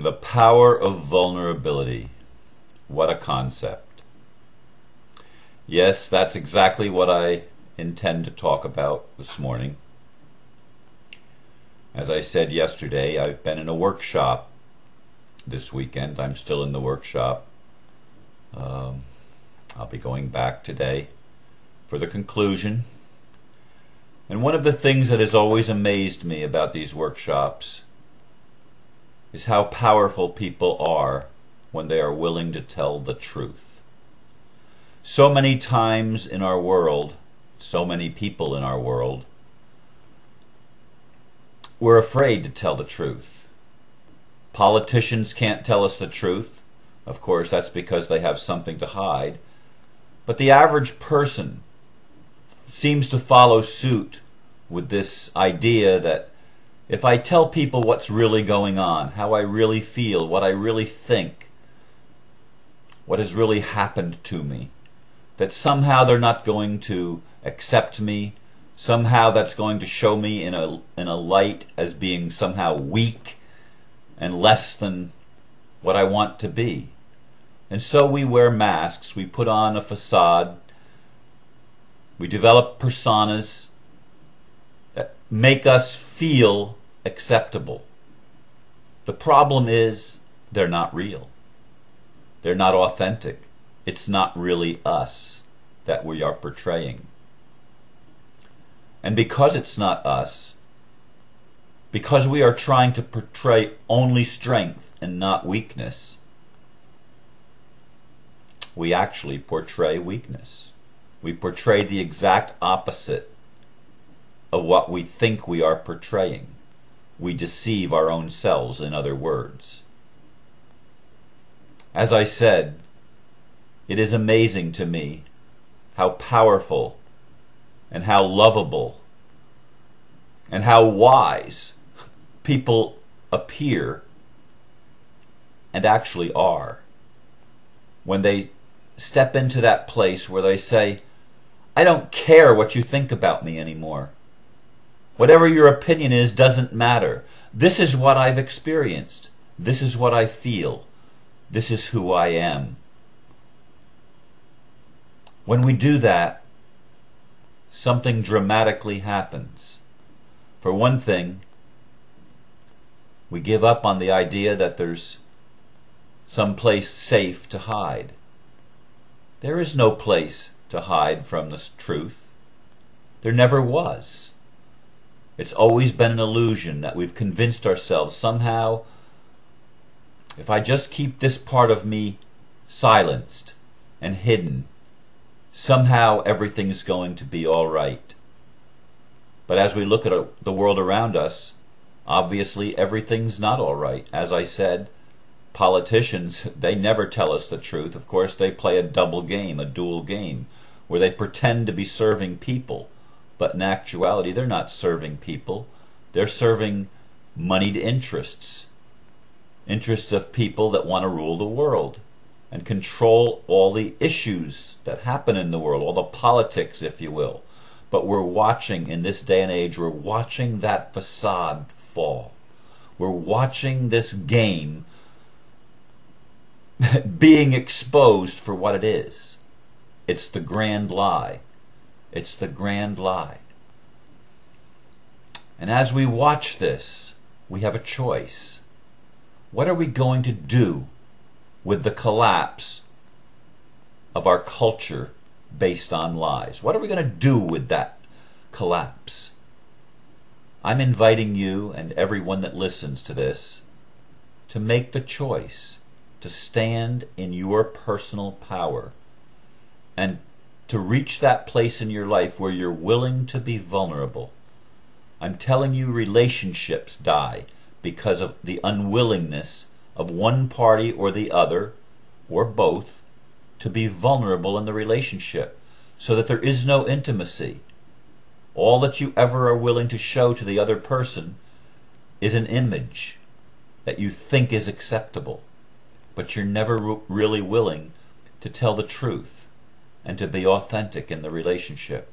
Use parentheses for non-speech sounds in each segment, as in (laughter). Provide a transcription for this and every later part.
The power of vulnerability. What a concept. Yes, that's exactly what I intend to talk about this morning. As I said yesterday, I've been in a workshop this weekend. I'm still in the workshop. Um, I'll be going back today for the conclusion. And one of the things that has always amazed me about these workshops is how powerful people are when they are willing to tell the truth. So many times in our world, so many people in our world, we're afraid to tell the truth. Politicians can't tell us the truth. Of course, that's because they have something to hide. But the average person seems to follow suit with this idea that if I tell people what's really going on, how I really feel, what I really think, what has really happened to me, that somehow they're not going to accept me, somehow that's going to show me in a in a light as being somehow weak and less than what I want to be. And so we wear masks, we put on a facade, we develop personas make us feel acceptable. The problem is they're not real. They're not authentic. It's not really us that we are portraying. And because it's not us, because we are trying to portray only strength and not weakness, we actually portray weakness. We portray the exact opposite of what we think we are portraying we deceive our own selves, in other words. As I said, it is amazing to me how powerful and how lovable and how wise people appear and actually are when they step into that place where they say, I don't care what you think about me anymore. Whatever your opinion is doesn't matter. This is what I've experienced. This is what I feel. This is who I am. When we do that, something dramatically happens. For one thing, we give up on the idea that there's some place safe to hide. There is no place to hide from the truth. There never was. It's always been an illusion that we've convinced ourselves somehow if I just keep this part of me silenced and hidden, somehow everything's going to be all right. But as we look at uh, the world around us, obviously everything's not all right. As I said, politicians, (laughs) they never tell us the truth. Of course, they play a double game, a dual game, where they pretend to be serving people but in actuality, they're not serving people. They're serving moneyed interests. Interests of people that want to rule the world and control all the issues that happen in the world, all the politics, if you will. But we're watching, in this day and age, we're watching that facade fall. We're watching this game (laughs) being exposed for what it is. It's the grand lie. It's the grand lie. And as we watch this, we have a choice. What are we going to do with the collapse of our culture based on lies? What are we going to do with that collapse? I'm inviting you and everyone that listens to this to make the choice to stand in your personal power and to reach that place in your life where you're willing to be vulnerable. I'm telling you, relationships die because of the unwillingness of one party or the other, or both, to be vulnerable in the relationship so that there is no intimacy. All that you ever are willing to show to the other person is an image that you think is acceptable, but you're never really willing to tell the truth and to be authentic in the relationship.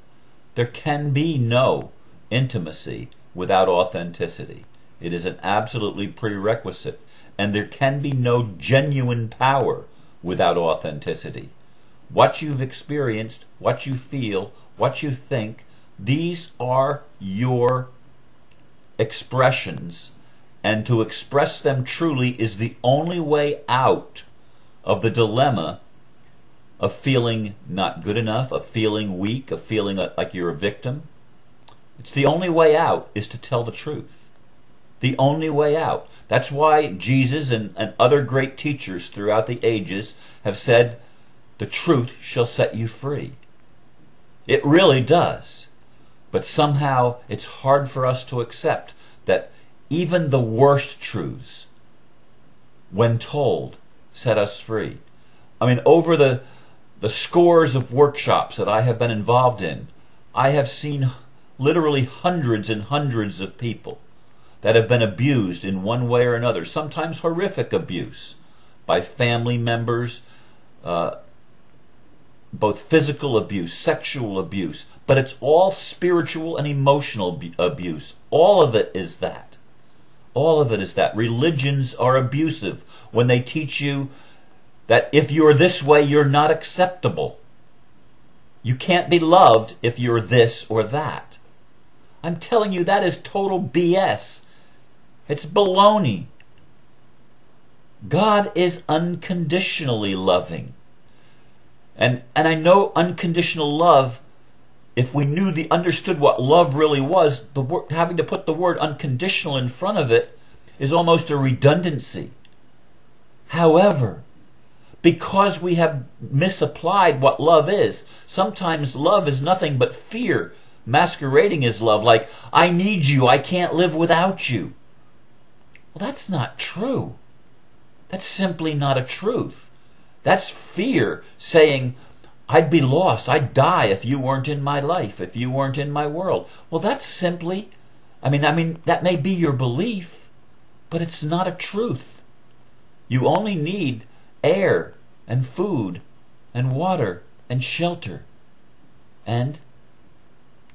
There can be no intimacy without authenticity. It is an absolutely prerequisite. and there can be no genuine power without authenticity. What you've experienced, what you feel, what you think, these are your expressions, and to express them truly is the only way out of the dilemma of feeling not good enough, of feeling weak, of feeling like you're a victim. It's the only way out is to tell the truth. The only way out. That's why Jesus and, and other great teachers throughout the ages have said, the truth shall set you free. It really does. But somehow it's hard for us to accept that even the worst truths, when told, set us free. I mean, over the, the scores of workshops that I have been involved in, I have seen literally hundreds and hundreds of people that have been abused in one way or another, sometimes horrific abuse by family members, uh, both physical abuse, sexual abuse, but it's all spiritual and emotional abuse. All of it is that. All of it is that. Religions are abusive when they teach you that if you're this way, you're not acceptable. You can't be loved if you're this or that. I'm telling you, that is total BS. It's baloney. God is unconditionally loving. And and I know unconditional love if we knew the understood what love really was, the word, having to put the word unconditional in front of it is almost a redundancy. However, because we have misapplied what love is, sometimes love is nothing but fear masquerading as love, like, I need you, I can't live without you. Well, that's not true. That's simply not a truth. That's fear saying, I'd be lost. I'd die if you weren't in my life, if you weren't in my world. Well, that's simply, I mean, I mean, that may be your belief, but it's not a truth. You only need air and food and water and shelter and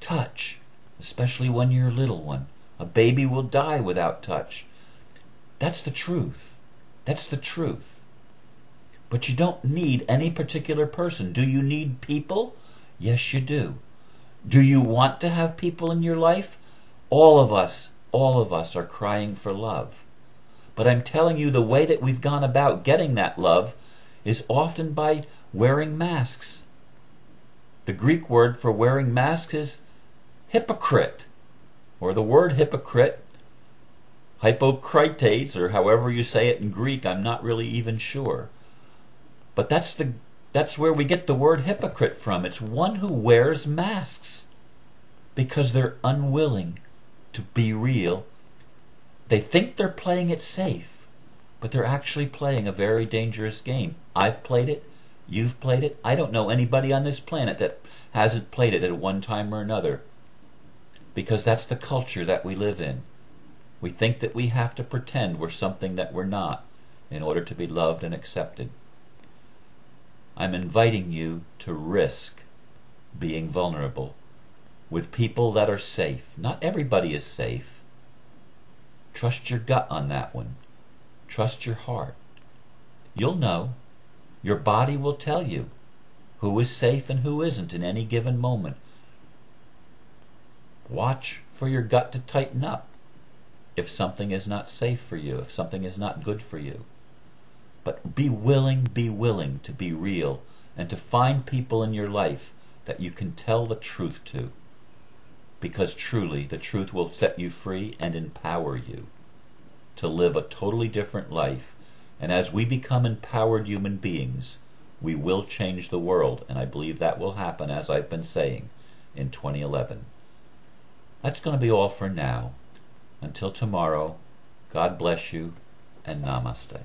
touch, especially when you're a little one. A baby will die without touch. That's the truth. That's the truth. But you don't need any particular person. Do you need people? Yes, you do. Do you want to have people in your life? All of us, all of us are crying for love. But I'm telling you, the way that we've gone about getting that love is often by wearing masks. The Greek word for wearing masks is hypocrite, or the word hypocrite, hypokrites, or however you say it in Greek, I'm not really even sure. But that's the that's where we get the word hypocrite from. It's one who wears masks because they're unwilling to be real. They think they're playing it safe, but they're actually playing a very dangerous game. I've played it. You've played it. I don't know anybody on this planet that hasn't played it at one time or another. Because that's the culture that we live in. We think that we have to pretend we're something that we're not in order to be loved and accepted. I'm inviting you to risk being vulnerable with people that are safe. Not everybody is safe. Trust your gut on that one. Trust your heart. You'll know. Your body will tell you who is safe and who isn't in any given moment. Watch for your gut to tighten up if something is not safe for you, if something is not good for you. But be willing, be willing to be real and to find people in your life that you can tell the truth to. Because truly, the truth will set you free and empower you to live a totally different life. And as we become empowered human beings, we will change the world. And I believe that will happen, as I've been saying, in 2011. That's going to be all for now. Until tomorrow, God bless you and namaste.